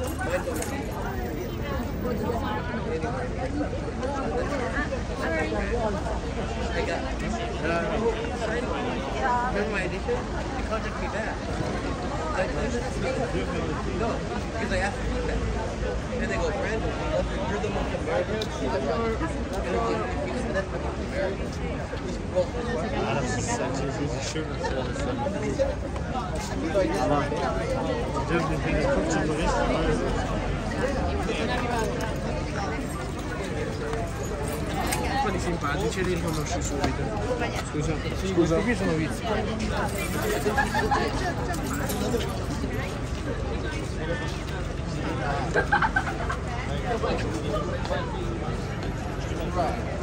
I. Uh, them, no, because I asked for feedback. And they go, Brandon, you're the most. Film. Dövde beni çok Quelli simpatici li riconosci subito. Scusa, scusa. Qui sono vizi. Uh,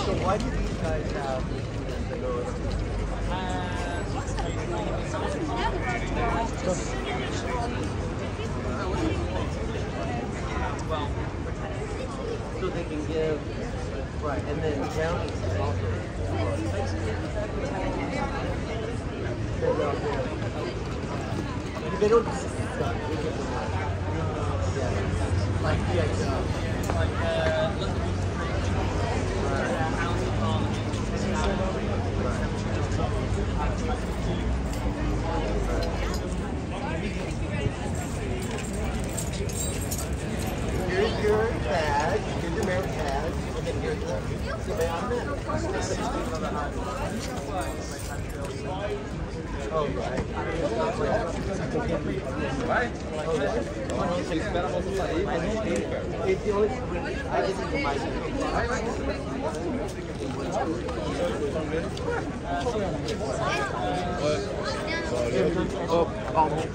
So why do these guys have the lower? So they can give, right, and then counties is also. They don't. Yeah. Like, yeah. Like uh, the, the bayonet. Oh, right. It's the only, I just need my. Oh, almost.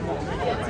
Vamos lá.